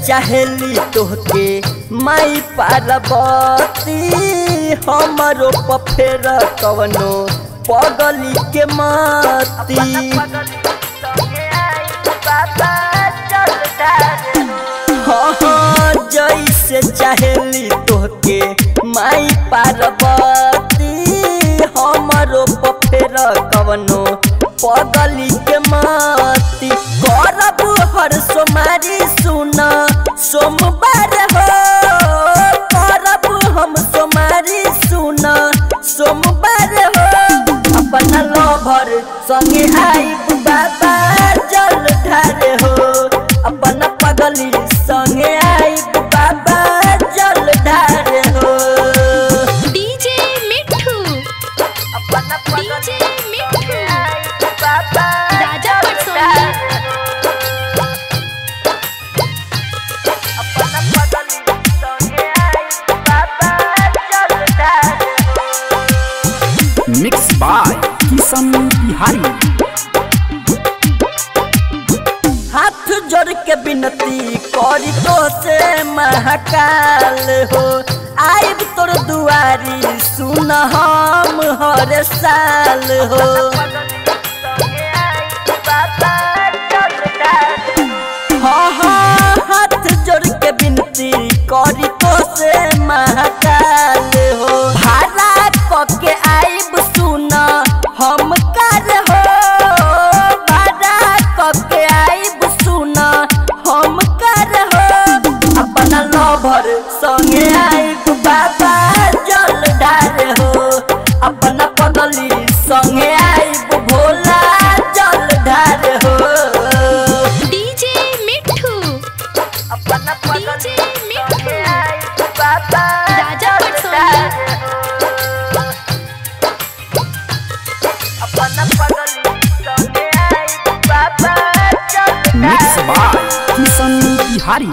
चाहेली तोहके माई पार्वती, हमरो पफेर कवनो पगली के माती। हाँ हाँ जैसे चाहेली तोहके माई पार्वती, हमरो पफेर कवनो पगली संगे आइब बाबा जल ढारे हो। अपना पगली संगे आइब बाबा जल ढारे हो। डीजे मिठू। अपना DJ Mithu. Mix by Kishan Bihari हाथ जोड़ के विनती करी तो से महाकाल हो। आइब तोर दुआरी सुन हम हर साल हाँ। अपना पगली संगे आइब भोला जल ढार हो। डीजे मिठू। अपना डीजे मिठू। बाबा राजा पटसोनी। अपना पगली संगे आइब बाबा जल मिक्स बाय किशन बिहारी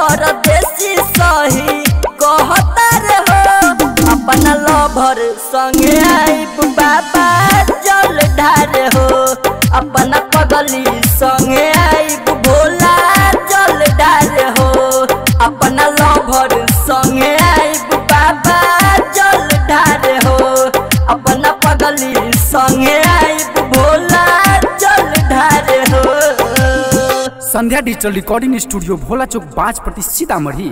पीके देसी सही कहतर हो अपना लभर संगे आइब बाबा जल ढार हो। अपना पगली संगे आइब भोला जल ढार हो। अपना लभर संगे आइब बाबा Sandhya digital recording studio Bhola Chowk बाज प्रति सीतामढ़ी।